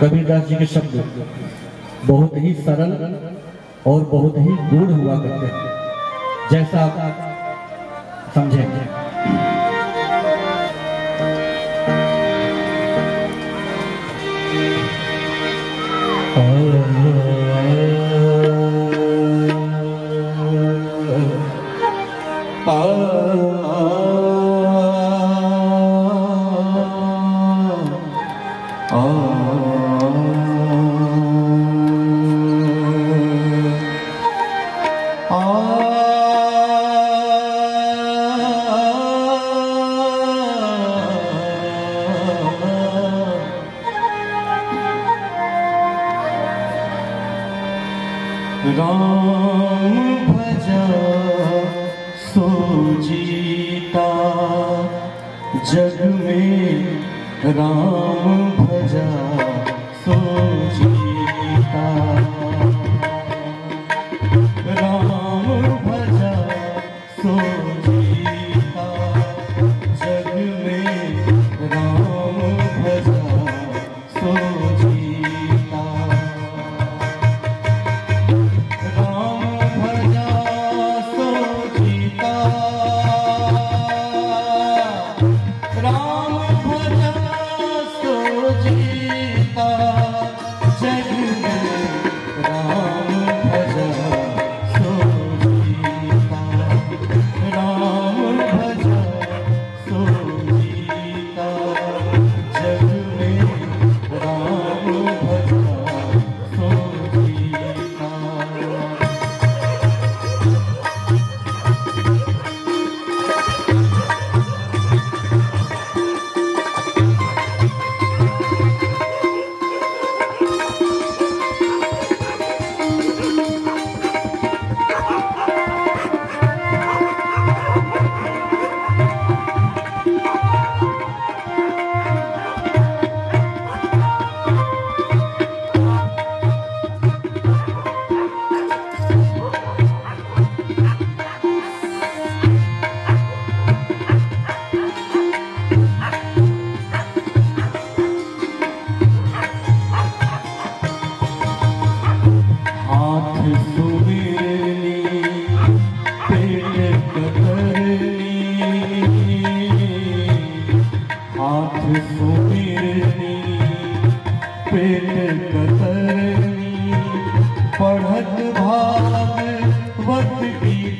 कबीरदास जी के शब्द बहुत ही सरल और बहुत ही गूढ़ हुआ करते हैं जैसा आप समझे Oh. राम भजा सो जीता जग में राम भजा सो जीता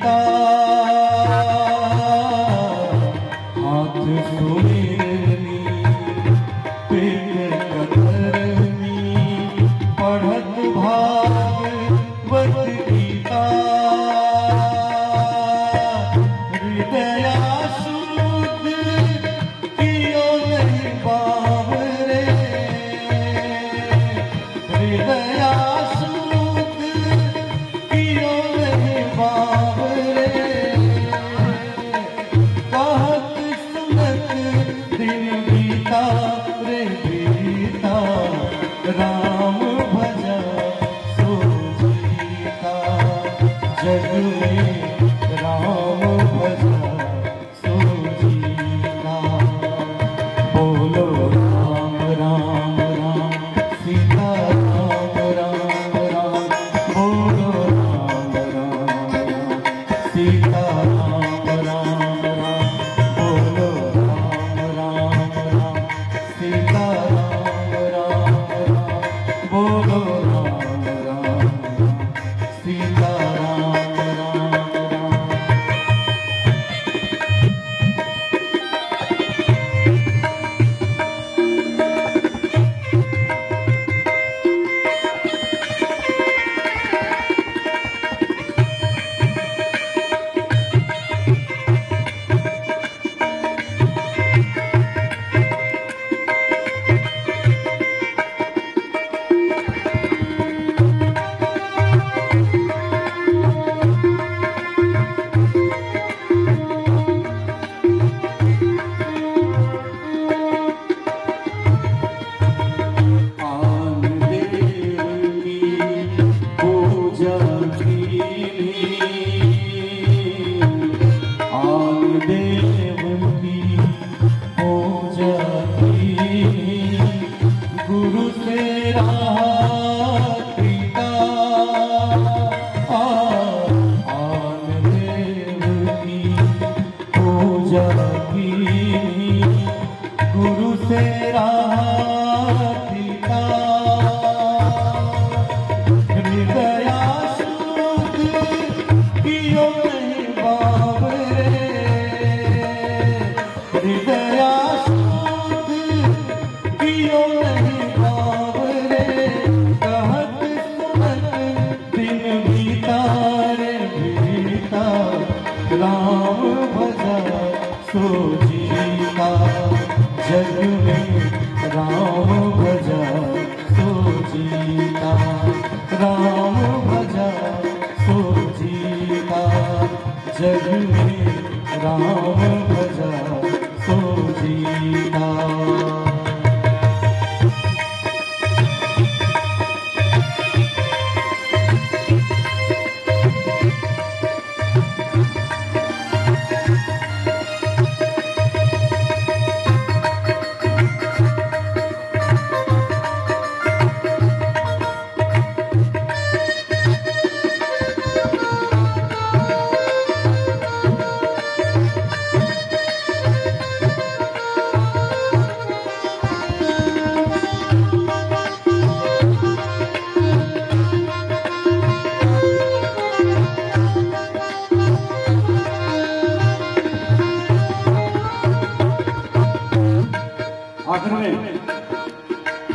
का जीता राम भजा सो जीता जग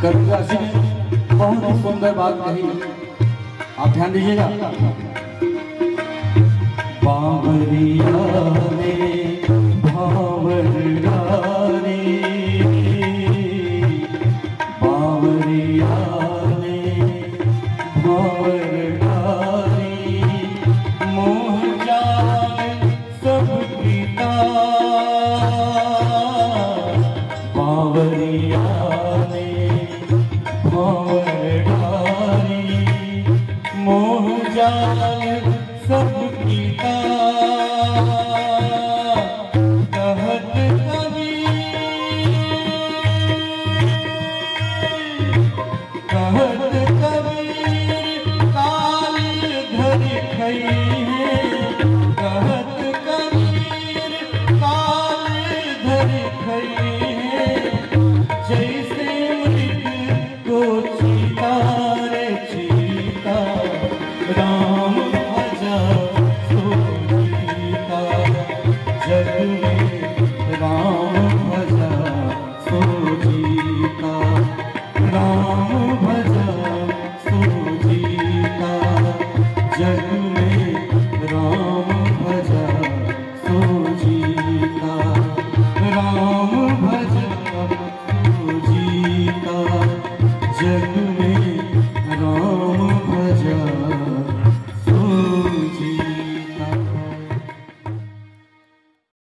करुणा जी ने बहुत सुंदर बात कही। आप ध्यान दीजिएगा। बाबरिया Oh.